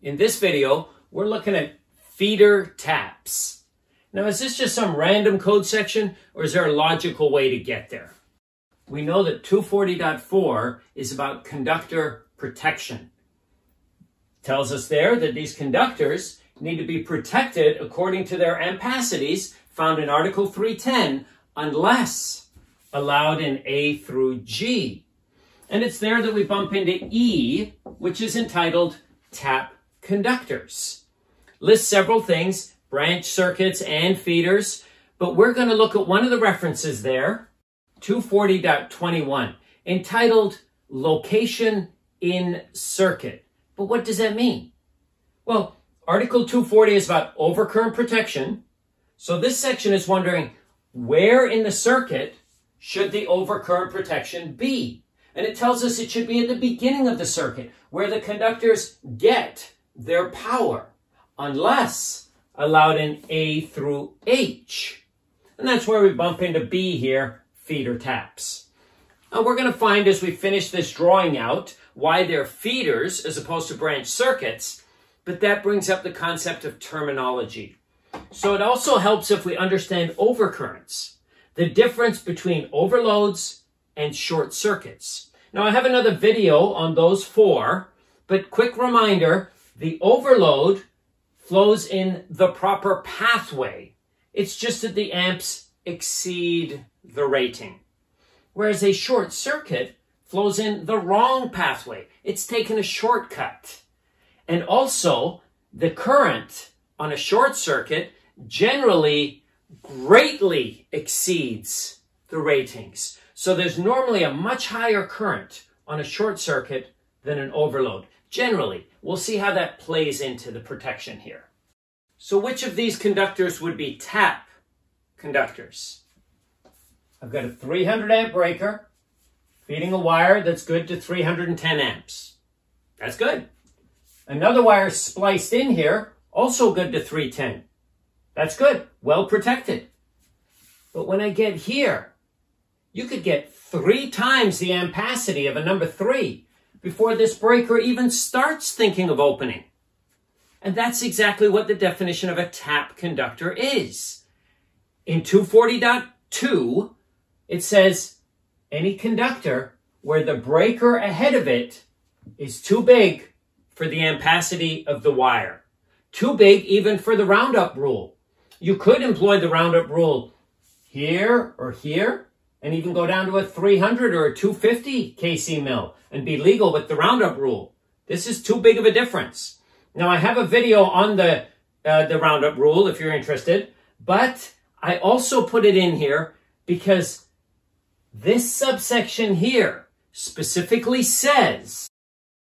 In this video, we're looking at feeder taps. Now, is this just some random code section or is there a logical way to get there? We know that 240.4 is about conductor protection. It tells us there that these conductors need to be protected according to their ampacities found in Article 310 unless allowed in A through G. And it's there that we bump into E, which is entitled tap conductors. Lists several things, branch circuits and feeders, but we're going to look at one of the references there, 240.21, entitled Location in Circuit. But what does that mean? Well, Article 240 is about overcurrent protection. So this section is wondering where in the circuit should the overcurrent protection be? And it tells us it should be at the beginning of the circuit where the conductors get their power unless allowed in A through H. And that's where we bump into B here, feeder taps. And we're going to find as we finish this drawing out why they're feeders as opposed to branch circuits, but that brings up the concept of terminology. So it also helps if we understand overcurrents, the difference between overloads and short circuits. Now I have another video on those four, but quick reminder, the overload flows in the proper pathway. It's just that the amps exceed the rating. Whereas a short circuit flows in the wrong pathway. It's taken a shortcut. And also, the current on a short circuit generally greatly exceeds the ratings. So there's normally a much higher current on a short circuit than an overload. Generally, we'll see how that plays into the protection here. So which of these conductors would be tap conductors? I've got a 300 amp breaker feeding a wire that's good to 310 amps. That's good. Another wire spliced in here, also good to 310. That's good, well protected. But when I get here, you could get three times the ampacity of a number three before this breaker even starts thinking of opening. And that's exactly what the definition of a tap conductor is. In 240.2, it says any conductor where the breaker ahead of it is too big for the ampacity of the wire. Too big even for the roundup rule. You could employ the roundup rule here or here, and even go down to a 300 or a 250 kc mil and be legal with the roundup rule. This is too big of a difference. Now I have a video on the uh, the roundup rule if you're interested, but I also put it in here because this subsection here specifically says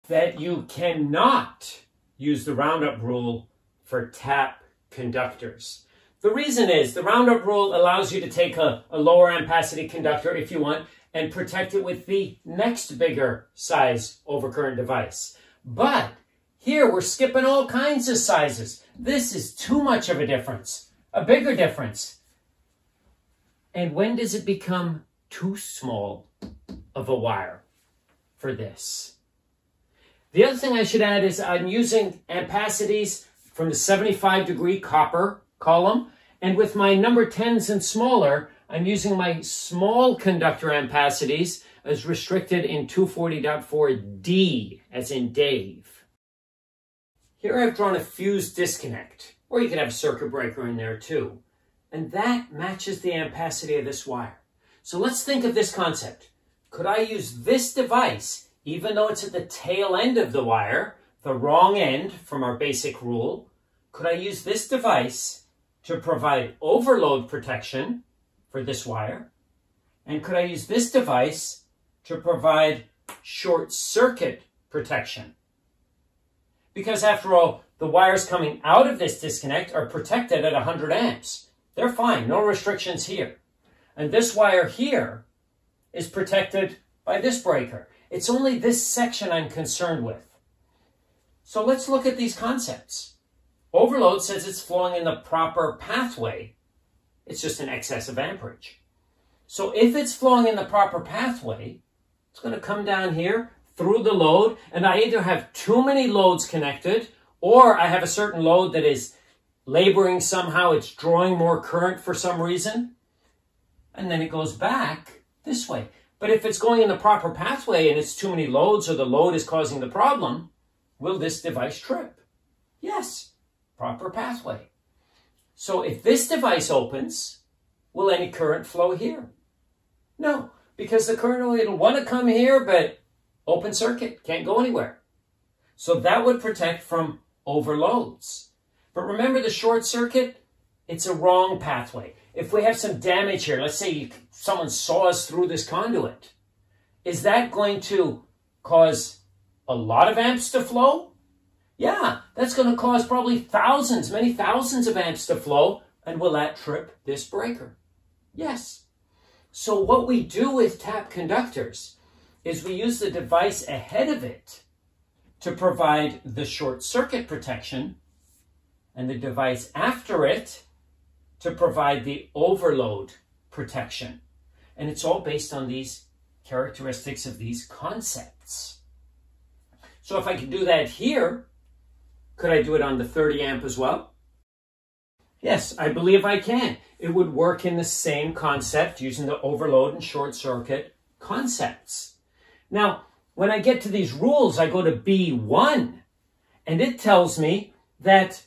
that you cannot use the roundup rule for tap conductors. The reason is the roundup rule allows you to take a, a lower ampacity conductor if you want and protect it with the next bigger size overcurrent device. But here we're skipping all kinds of sizes. This is too much of a difference, a bigger difference. And when does it become too small of a wire for this? The other thing I should add is I'm using ampacities from the 75 degree copper column. And with my number 10s and smaller, I'm using my small conductor ampacities as restricted in 240.4D, as in Dave. Here I've drawn a fuse disconnect, or you could have a circuit breaker in there too. And that matches the ampacity of this wire. So let's think of this concept. Could I use this device, even though it's at the tail end of the wire, the wrong end from our basic rule, could I use this device to provide overload protection for this wire? And could I use this device to provide short circuit protection? Because after all, the wires coming out of this disconnect are protected at 100 amps. They're fine, no restrictions here. And this wire here is protected by this breaker. It's only this section I'm concerned with. So let's look at these concepts. Overload says it's flowing in the proper pathway. It's just an excess of amperage. So if it's flowing in the proper pathway, it's going to come down here through the load, and I either have too many loads connected or I have a certain load that is laboring somehow, it's drawing more current for some reason, and then it goes back this way. But if it's going in the proper pathway and it's too many loads or the load is causing the problem, will this device trip? Yes, proper pathway. So if this device opens, will any current flow here? No, because the current will want to come here, but open circuit, can't go anywhere. So that would protect from overloads. But remember the short circuit, it's a wrong pathway. If we have some damage here, let's say someone saws through this conduit, is that going to cause a lot of amps to flow? Yeah, that's going to cause probably thousands, many thousands of amps to flow. And will that trip this breaker? Yes. So what we do with tap conductors is we use the device ahead of it to provide the short circuit protection and the device after it to provide the overload protection. And it's all based on these characteristics of these concepts. So if I can do that here, could I do it on the 30 amp as well? Yes, I believe I can. It would work in the same concept using the overload and short circuit concepts. Now, when I get to these rules, I go to B1, and it tells me that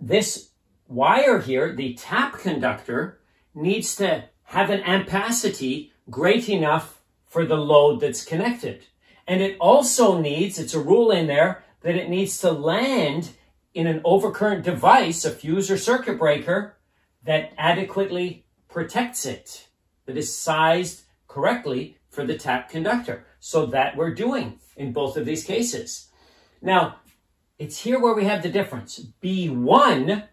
this wire here, the tap conductor, needs to have an ampacity great enough for the load that's connected. And it also needs, it's a rule in there, that it needs to land in an overcurrent device, a fuse or circuit breaker, that adequately protects it, that is sized correctly for the tap conductor. So that we're doing in both of these cases. Now, it's here where we have the difference. B1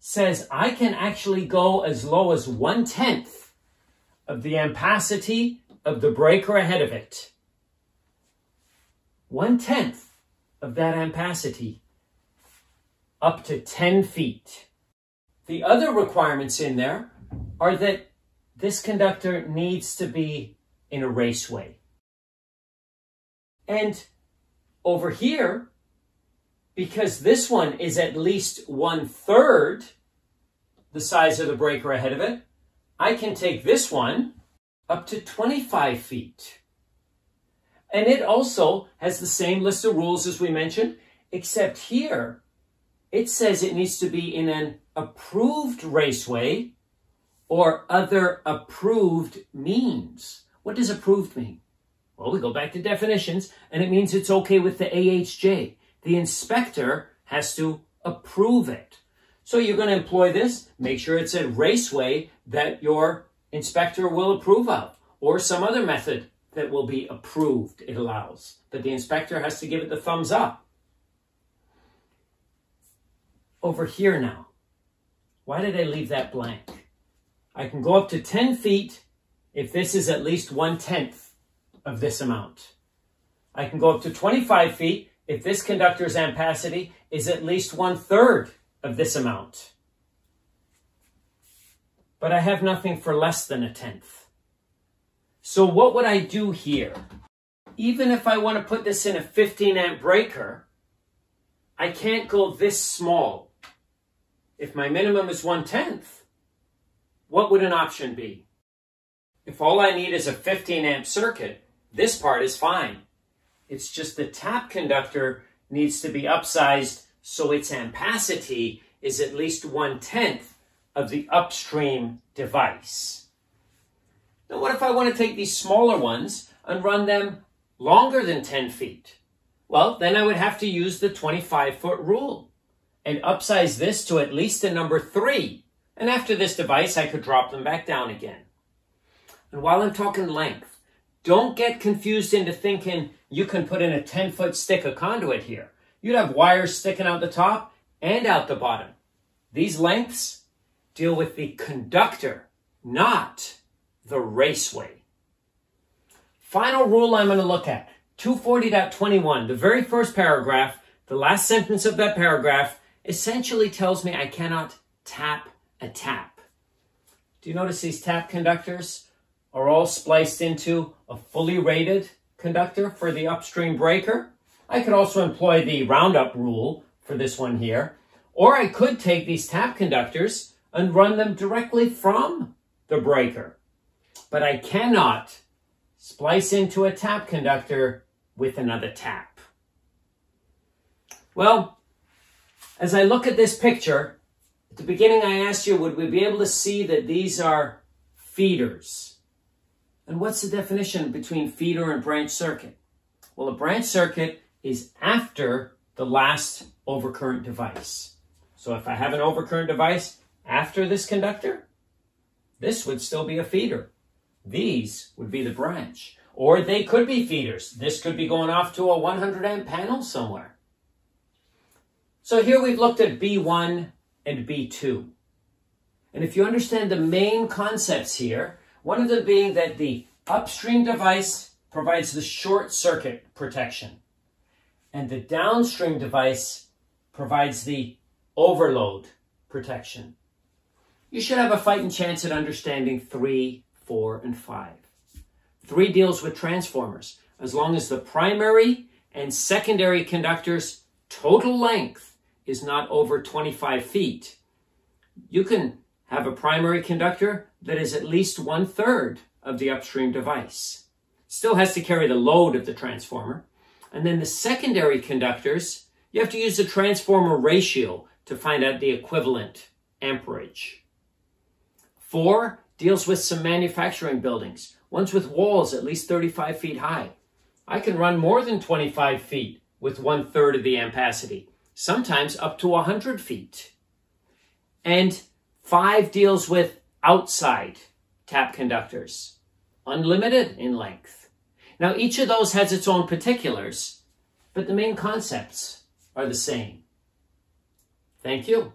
says I can actually go as low as one-tenth of the ampacity of the breaker ahead of it. One-tenth of that ampacity up to 10 feet. The other requirements in there are that this conductor needs to be in a raceway. And over here, because this one is at least one third the size of the breaker ahead of it, I can take this one up to 25 feet. And it also has the same list of rules as we mentioned, except here it says it needs to be in an approved raceway or other approved means. What does approved mean? Well, we go back to definitions, and it means it's okay with the AHJ. The inspector has to approve it. So you're going to employ this, make sure it's a raceway that your inspector will approve of, or some other method that will be approved it allows. But the inspector has to give it the thumbs up. Over here now, why did I leave that blank? I can go up to 10 feet if this is at least one-tenth of this amount. I can go up to 25 feet if this conductor's ampacity is at least one-third of this amount. But I have nothing for less than a tenth. So what would I do here? Even if I want to put this in a 15 amp breaker, I can't go this small. If my minimum is one tenth, what would an option be? If all I need is a 15 amp circuit, this part is fine. It's just the tap conductor needs to be upsized so its ampacity is at least one-tenth of the upstream device. Now what if I want to take these smaller ones and run them longer than 10 feet? Well, then I would have to use the 25-foot rule and upsize this to at least a number 3. And after this device, I could drop them back down again. And while I'm talking length, don't get confused into thinking you can put in a 10 foot stick of conduit here. You'd have wires sticking out the top and out the bottom. These lengths deal with the conductor, not the raceway. Final rule I'm going to look at, 240.21, the very first paragraph, the last sentence of that paragraph, essentially tells me I cannot tap a tap. Do you notice these tap conductors? are all spliced into a fully rated conductor for the upstream breaker. I could also employ the roundup rule for this one here, or I could take these tap conductors and run them directly from the breaker. But I cannot splice into a tap conductor with another tap. Well, as I look at this picture, at the beginning I asked you, would we be able to see that these are feeders? And what's the definition between feeder and branch circuit? Well, a branch circuit is after the last overcurrent device. So if I have an overcurrent device after this conductor, this would still be a feeder. These would be the branch. Or they could be feeders. This could be going off to a 100 amp panel somewhere. So here we've looked at B1 and B2. And if you understand the main concepts here, one of them being that the upstream device provides the short circuit protection and the downstream device provides the overload protection. You should have a fighting chance at understanding 3, 4, and 5. 3 deals with transformers. As long as the primary and secondary conductor's total length is not over 25 feet, you can have a primary conductor that is at least one third of the upstream device. Still has to carry the load of the transformer. And then the secondary conductors, you have to use the transformer ratio to find out the equivalent amperage. Four deals with some manufacturing buildings, ones with walls at least 35 feet high. I can run more than 25 feet with one third of the ampacity, sometimes up to 100 feet. And five deals with outside tap conductors, unlimited in length. Now, each of those has its own particulars, but the main concepts are the same. Thank you.